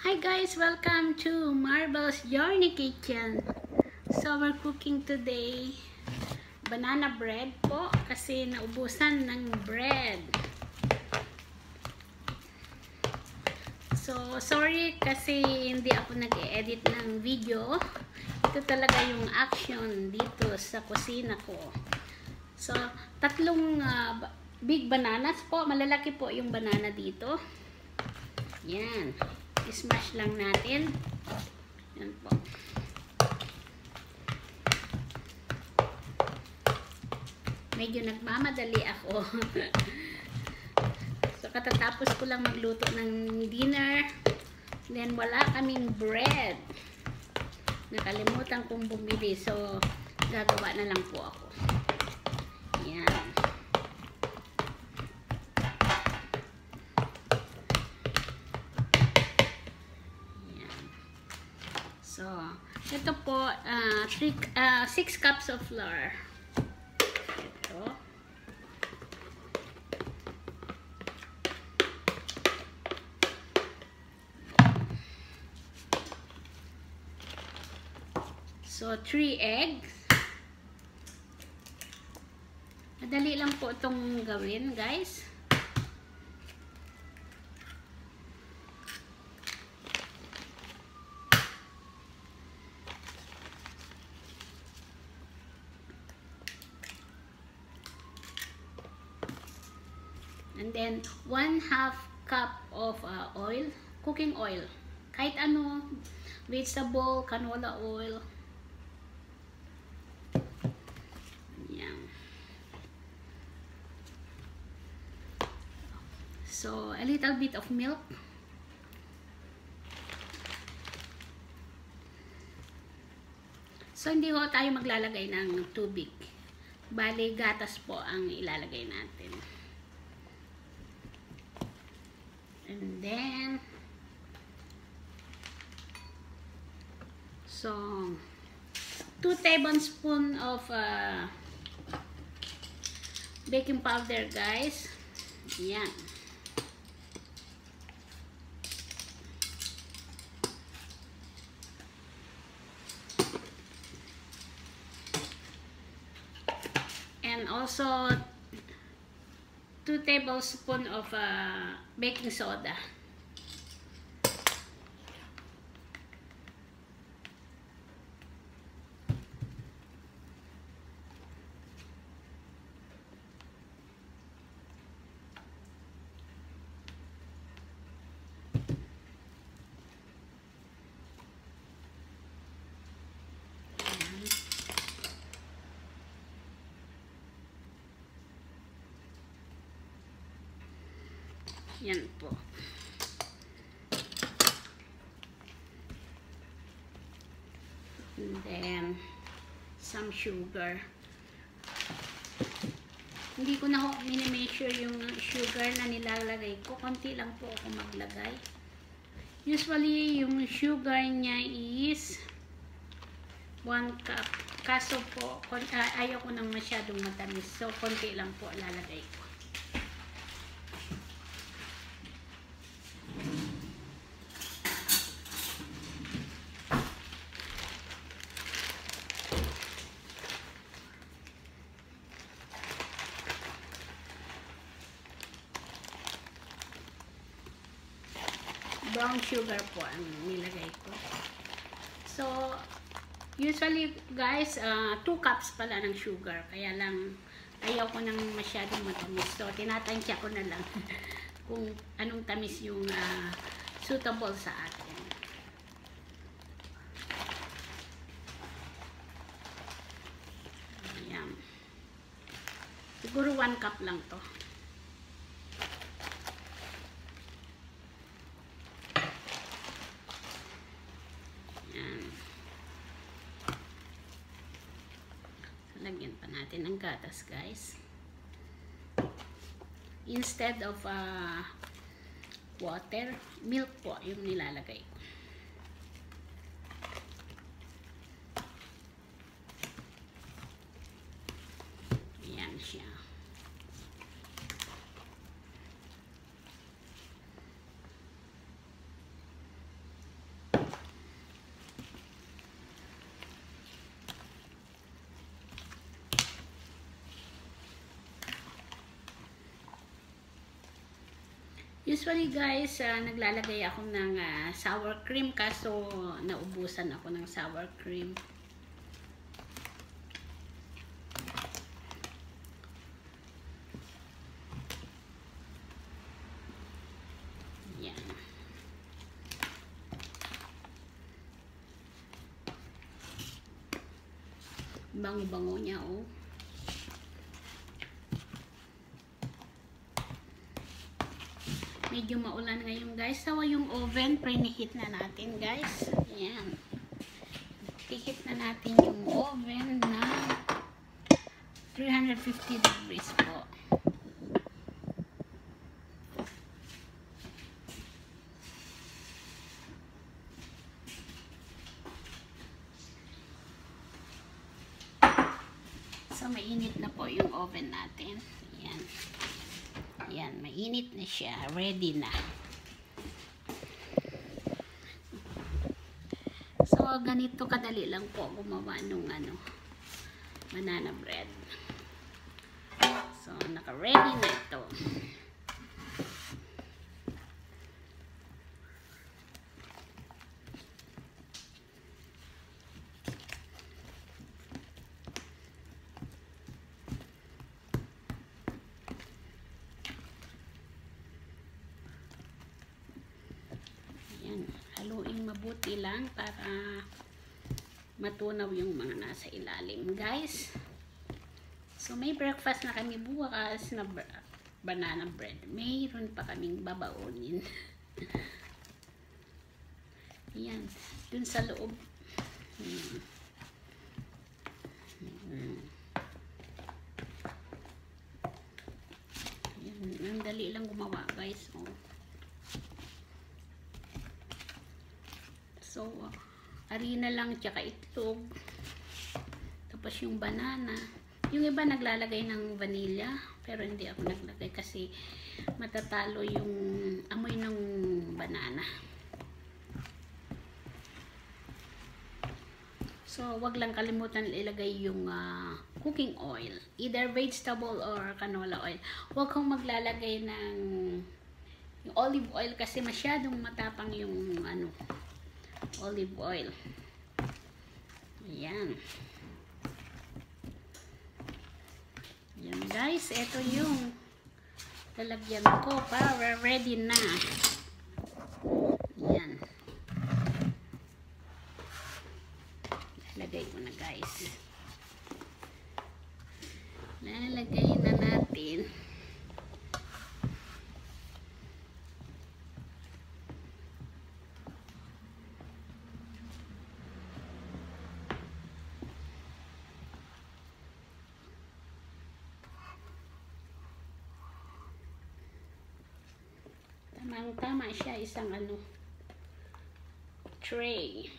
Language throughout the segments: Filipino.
Hi guys, welcome to Marvel's Journey Kitchen. So we're cooking today banana bread po kasi naubusan ng bread. So sorry kasi hindi ako nag-edit ng video. Ito talaga yung action dito sa kusina ko. So tatlong uh, big bananas po, malalaki po yung banana dito. Yan. I-smash lang natin. Yan po. Medyo nagmamadali ako. so, katatapos ko lang magluto ng dinner. Then, wala kaming bread. Nakalimutan kong bumili. So, gagawa na lang po ako. Yan. So, po, 6 uh, uh, six cups of flour. Ito. So, 3 eggs. Madali lang po itong gawin, guys. And then, 1 half cup of uh, oil, cooking oil. Kahit ano, vegetable, canola oil. Yan. So, a little bit of milk. So, hindi ko tayo maglalagay ng tubig. Bali, gatas po ang ilalagay natin. And then, so, 2 tablespoon of uh, baking powder, guys. Yan. And also, 2 tablespoon of uh, baking soda. Yan po. And then, some sugar. Hindi ko na mini-measure yung sugar na nilalagay ko. Konti lang po ako maglagay. Usually, yung sugar niya is 1 cup. Kaso po, ayaw ko nang masyadong matamis. So, konti lang po lalagay ko. Brown sugar po ang nilagay ko. So, usually guys, 2 uh, cups pala ng sugar. Kaya lang, ayaw ko nang masyadong matamis. So, tinatansya ko na lang kung anong tamis yung uh, suitable sa atin. Ayan. Siguro 1 cup lang to. lagyan pa natin ng gatas guys. Instead of uh, water milk po yung nilalagay ko yan siya Usually guys, ah, naglalagay ako ng ah, sour cream kaso naubusan ako ng sour cream. Bango-bango niya oh. Medyo maulan ngayon guys. Sawa yung oven. Preheat na natin guys. Ayan. Tihit na natin yung oven na 350 degrees po. So, mainit na po yung oven natin. Ayan, mainit na siya. Ready na. So, ganito kadali lang po gumawa nung ano, banana bread. So, naka-ready na ito. Lang para matunaw yung mga nasa ilalim. Guys, so may breakfast na kami bukas na banana bread. Mayroon pa kaming babaunin. Ayan, dun sa loob. Hmm. Hmm. Ayan, ang dali lang gumawa guys. Oh. So, uh, harina lang tsaka itlog. Tapos yung banana. Yung iba naglalagay ng vanilla. Pero hindi ako naglagay kasi matatalo yung amoy ng banana. So, wag lang kalimutan ilagay yung ah, cooking oil. Either vegetable or canola oil. Huwag kang maglalagay ng yung olive oil kasi masyadong matapang yung ano, olive oil. Ayan. Ayan guys, ito yung lalagyan ko para ready na. Ayan. Lalagay ko na guys. Lalagay na natin. Tamang tama siya isang ano tray.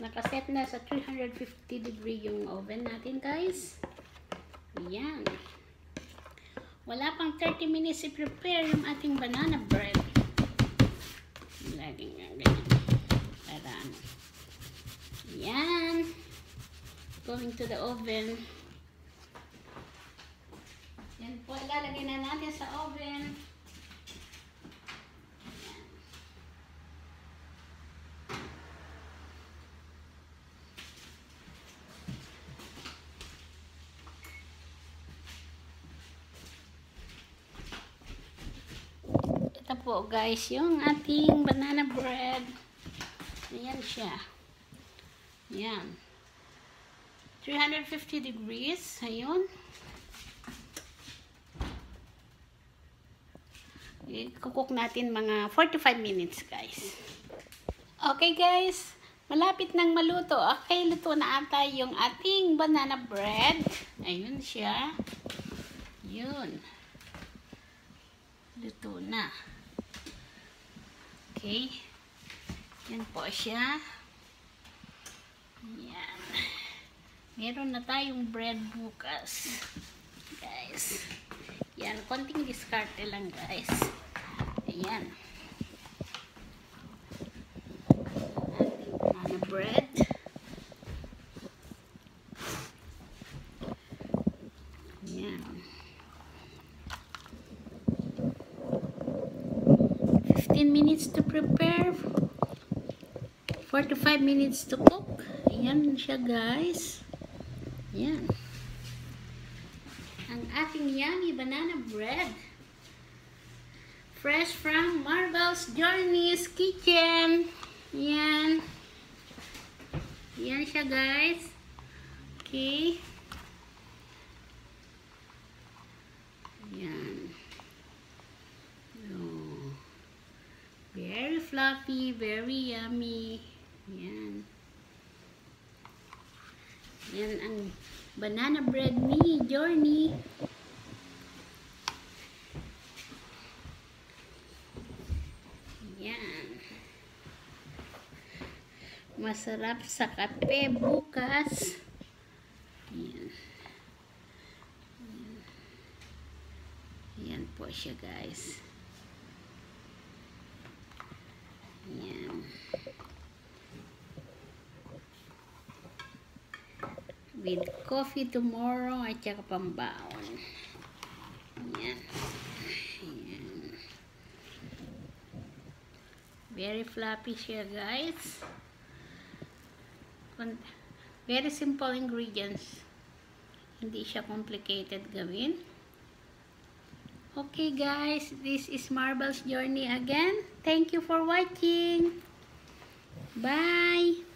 Nakaset na sa 350 degree yung oven natin guys. Yan. Wala pang 30 minutes i-prepare yung ating banana bread. Laging nga ganyan. Para ano. Yan. Going to the oven. Yan po. Ilalagay na natin sa oven. Po guys, yung ating banana bread. Ayan siya. Ayan. 350 degrees. Ayun. Kukuk natin mga 45 minutes guys. Okay guys. Malapit nang maluto. Okay, luto na ata yung ating banana bread. Ayun siya. Yun. Luto na. Okay. Yan po siya. Yan. Meron na tayong bread bukas. Guys. Yan, konting diskarte lang guys. Ayan. Ating banana bread. 45 minutes to cook. Ayan siya guys. Ayan. Ang ating yummy banana bread. Fresh from Marvel's Journey's Kitchen. Ayan. Ayan siya guys. Okay. Ayan. Oh. Very fluffy, very yummy. Ayan. Yan ang banana bread ni Journey. Yan. Masarap sa kape bukas. Yan. Yan. Yan po siya guys. Yan. With coffee tomorrow at saka pambaon. Yan. Yan. Very fluffy siya guys. Very simple ingredients. Hindi siya complicated gawin. Okay guys, this is Marble's Journey again. Thank you for watching. Bye!